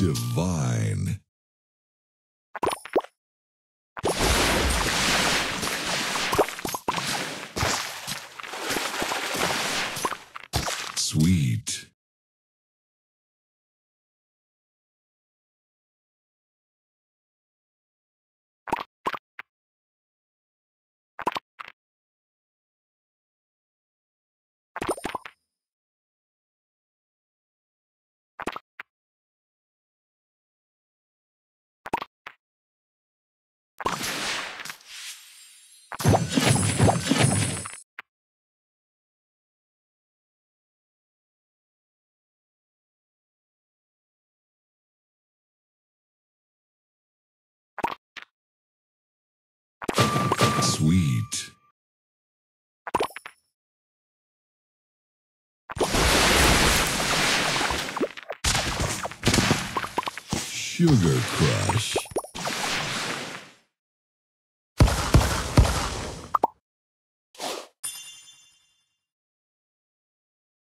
Divine. Sweet. Sweet. Sugar Crush.